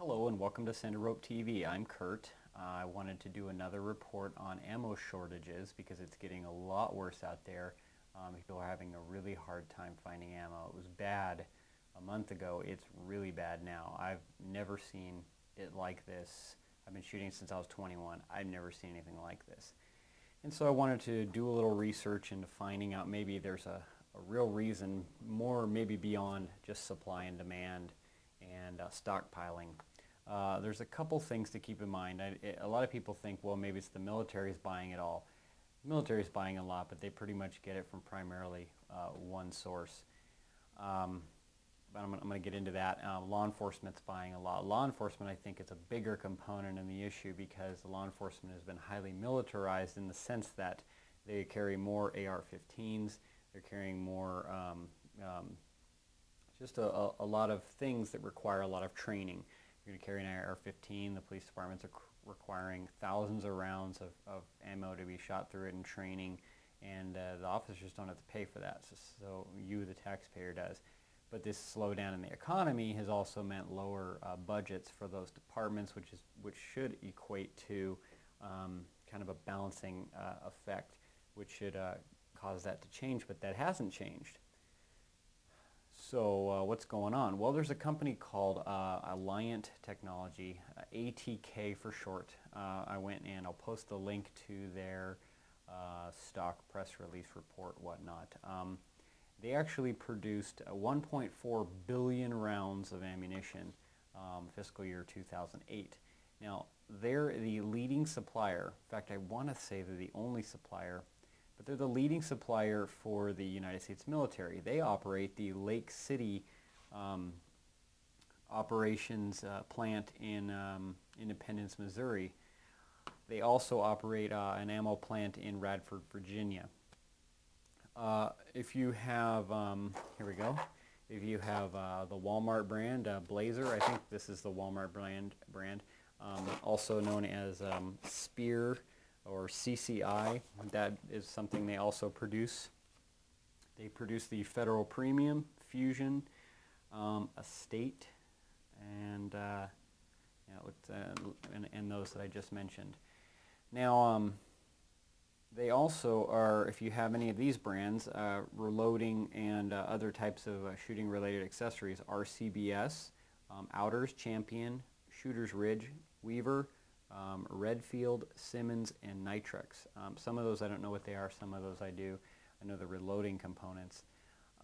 Hello and welcome to Rope TV. I'm Kurt. Uh, I wanted to do another report on ammo shortages because it's getting a lot worse out there. Um, people are having a really hard time finding ammo. It was bad a month ago. It's really bad now. I've never seen it like this. I've been shooting since I was 21. I've never seen anything like this. And so I wanted to do a little research into finding out maybe there's a, a real reason, more maybe beyond just supply and demand and uh, stockpiling. Uh, there's a couple things to keep in mind. I, it, a lot of people think, well, maybe it's the military is buying it all. The military is buying a lot, but they pretty much get it from primarily uh, one source. Um, but I'm, I'm going to get into that. Uh, law enforcement's buying a lot. Law enforcement, I think, is a bigger component in the issue because law enforcement has been highly militarized in the sense that they carry more AR-15s. They're carrying more, um, um, just a, a, lot of things that require a lot of training. You're going to carry an AR-15. The police departments are requiring thousands of rounds of, of ammo to be shot through it in training, and uh, the officers don't have to pay for that. So, so you, the taxpayer, does. But this slowdown in the economy has also meant lower uh, budgets for those departments, which is which should equate to um, kind of a balancing uh, effect, which should uh, cause that to change. But that hasn't changed. So uh, what's going on? Well, there's a company called uh, Alliant Technology, uh, ATK for short. I went and I'll post the link to their stock press release report, whatnot. Um, they actually produced 1.4 billion rounds of ammunition um, fiscal year 2008. Now, they're the leading supplier. In fact, I want to say they're the only supplier, but they're the leading supplier for the United States military. They operate the Lake City um, operations uh, plant in um, Independence, Missouri. They also operate uh, an ammo plant in Radford, Virginia. Uh, if you have, um, here we go, if you have uh, the Walmart brand uh, Blazer, I think this is the Walmart brand, brand um, also known as um, Speer or CCI. That is something they also produce. They produce the Federal Premium, Fusion, um, Estate, and, uh, you know, uh, and, and, those that I just mentioned. Now, um, they also are, if you have any of these brands, uh, reloading and uh, other types of uh, shooting related accessories, RCBS, um, Outers, Champion, Shooter's Ridge, Weaver, um, Redfield, Simmons, and Nitrex. Um, some of those I don't know what they are, some of those I do. I know the reloading components.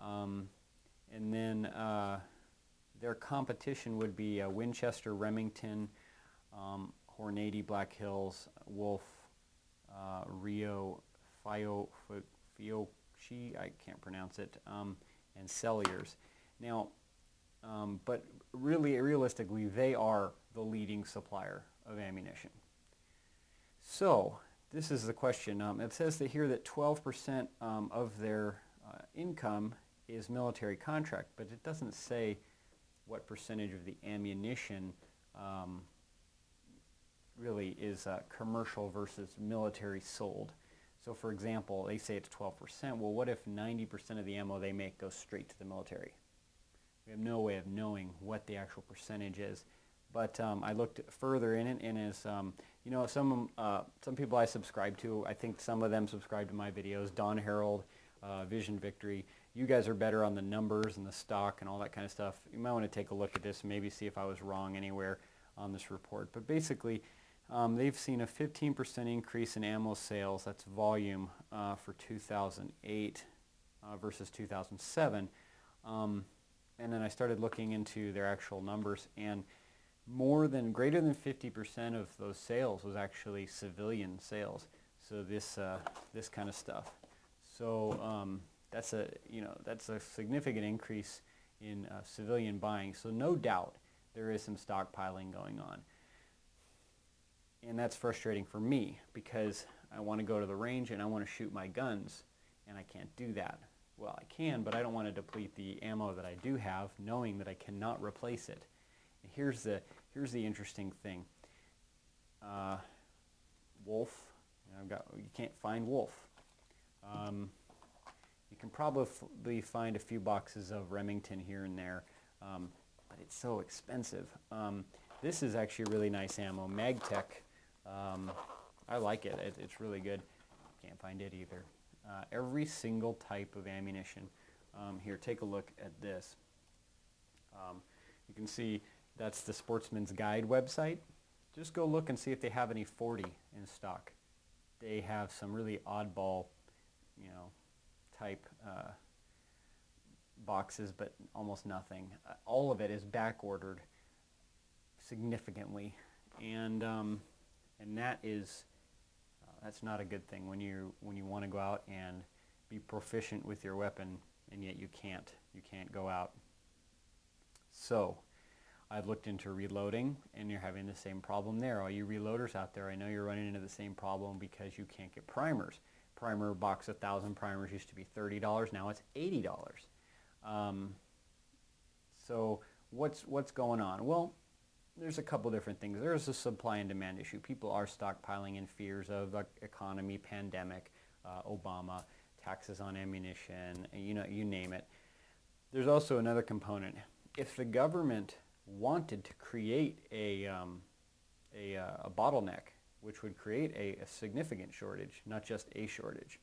Um, and then uh, their competition would be uh, Winchester, Remington, um, Hornady, Black Hills, Wolf, uh, Rio Fio, Fiocchi, I can't pronounce it, um, and Selliers. Now, um, but really, realistically, they are the leading supplier of ammunition. So, this is the question. Um, it says that here that 12% um, of their uh, income is military contract, but it doesn't say what percentage of the ammunition um, really is uh, commercial versus military sold. So for example, they say it's 12%. Well, what if 90% of the ammo they make goes straight to the military? We have no way of knowing what the actual percentage is. But um, I looked further in it, and as um, you know, some uh, some people I subscribe to, I think some of them subscribe to my videos. Don Harold, uh, Vision Victory. You guys are better on the numbers and the stock and all that kind of stuff. You might want to take a look at this, and maybe see if I was wrong anywhere on this report. But basically, um, they've seen a 15% increase in ammo sales, that's volume, uh, for 2008 uh, versus 2007. Um, and then I started looking into their actual numbers and more than, greater than 50% of those sales was actually civilian sales. So this, uh, this kind of stuff. So um, that's a, you know, that's a significant increase in uh, civilian buying. So no doubt there is some stockpiling going on. And that's frustrating for me because I want to go to the range and I want to shoot my guns and I can't do that. Well, I can, but I don't want to deplete the ammo that I do have knowing that I cannot replace it. And here's the, here's the interesting thing. Uh, wolf, I've got, you can't find wolf. Um, you can probably find a few boxes of Remington here and there, um, but it's so expensive. Um, This is actually a really nice ammo. Magtech. Um, I like it. it. It's really good. Can't find it either. Uh, every single type of ammunition. Um, here, take a look at this. Um, you can see that's the Sportsman's Guide website. Just go look and see if they have any 40 in stock. They have some really oddball, you know, type uh, boxes, but almost nothing. Uh, all of it is back ordered significantly, and um, and that is uh, that's not a good thing when you when you want to go out and be proficient with your weapon, and yet you can't you can't go out. So. I've looked into reloading and you're having the same problem there. All you reloaders out there, I know you're running into the same problem because you can't get primers. Primer box of 1,000 primers used to be $30, now it's $80. Um, so what's, what's going on? Well, there's a couple different things. There's a supply and demand issue. People are stockpiling in fears of the economy, pandemic, uh, Obama, taxes on ammunition, you know, you name it. There's also another component. If the government wanted to create a, um, a, uh, a, bottleneck, which would create a, a significant shortage, not just a shortage,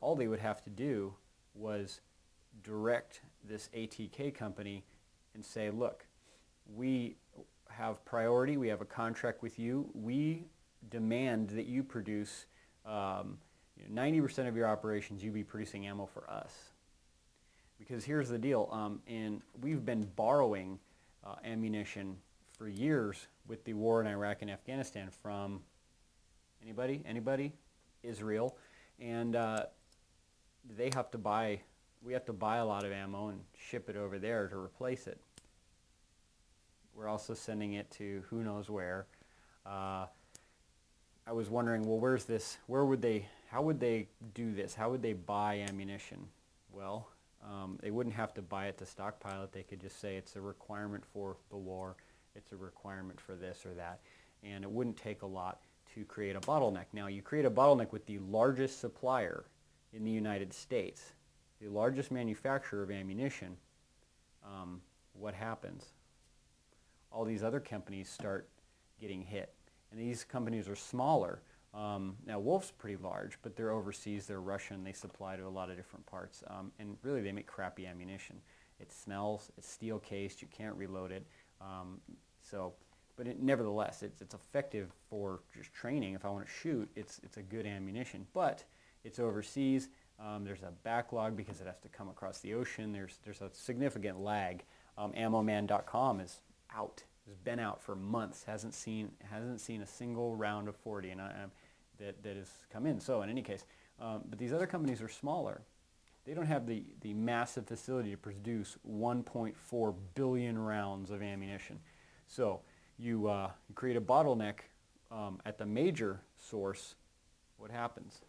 all they would have to do was direct this ATK company and say, look, we have priority, we have a contract with you, we demand that you produce um, 90% of your operations, you be producing ammo for us. Because here's the deal, um, and we've been borrowing uh, ammunition for years with the war in Iraq and Afghanistan from anybody, anybody, Israel, and uh, they have to buy, we have to buy a lot of ammo and ship it over there to replace it. We're also sending it to who knows where. Uh, I was wondering, well, where's this? Where would they? How would they do this? How would they buy ammunition? Well, um, they wouldn't have to buy it to stockpile it. They could just say it's a requirement for the war. It's a requirement for this or that. And it wouldn't take a lot to create a bottleneck. Now, you create a bottleneck with the largest supplier in the United States, the largest manufacturer of ammunition. Um, what happens? All these other companies start getting hit. And these companies are smaller, um, now Wolf's pretty large, but they're overseas, they're Russian, they supply to a lot of different parts, um, and really they make crappy ammunition. It smells, it's steel cased, you can't reload it, um, so, but it, nevertheless, it's, it's effective for just training. If I want to shoot, it's, it's a good ammunition, but it's overseas, um, there's a backlog because it has to come across the ocean, there's, there's a significant lag. Um, ammoman.com is out has been out for months, hasn't seen hasn't seen a single round of 40, and I, that that has come in. So in any case, um, but these other companies are smaller. They don't have the the massive facility to produce 1.4 billion rounds of ammunition. So you, uh, you create a bottleneck um, at the major source. What happens?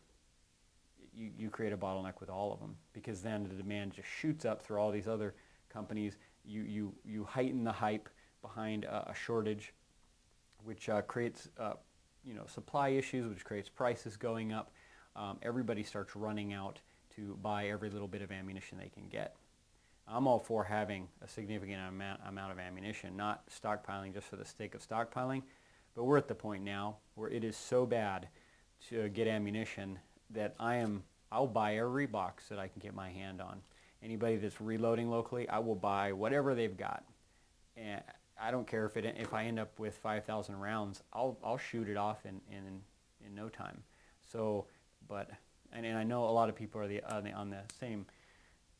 You, you create a bottleneck with all of them because then the demand just shoots up through all these other companies. You, you, you heighten the hype behind a, shortage, which uh, creates uh, you know supply issues, which creates prices going up. Um, everybody starts running out to buy every little bit of ammunition they can get. I'm all for having a significant amount, amount of ammunition, not stockpiling just for the sake of stockpiling, but we're at the point now where it is so bad to get ammunition that I am I'll buy every box that I can get my hand on. Anybody that's reloading locally, I will buy whatever they've got. I don't care if it if I end up with 5,000 rounds, I'll I'll shoot it off in in in no time. So, but and, and I know a lot of people are the, the on the same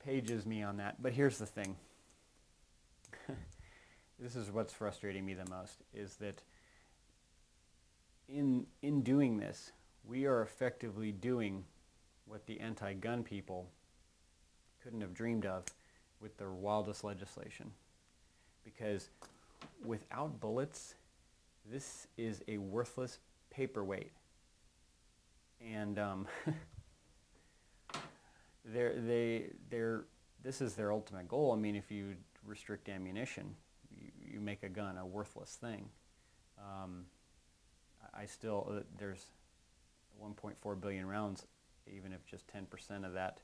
page as me on that. But here's the thing. this is what's frustrating me the most is that in in doing this, we are effectively doing what the anti-gun people couldn't have dreamed of with their wildest legislation. Because without bullets, this is a worthless paperweight. And um, they're, they, they're, this is their ultimate goal. I mean, if you restrict ammunition, you, you make a gun a worthless thing. Um, I still, uh, there's 1.4 billion rounds, even if just 10% of that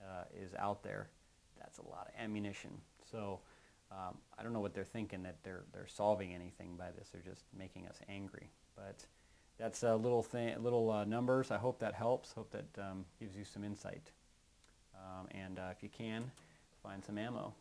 uh, is out there, that's a lot of ammunition. So Um, I don't know what they're thinking that they're they're solving anything by this. They're just making us angry. But that's a little thing, little uh, numbers. I hope that helps. Hope that um, gives you some insight. Um, and uh, if you can, find some ammo.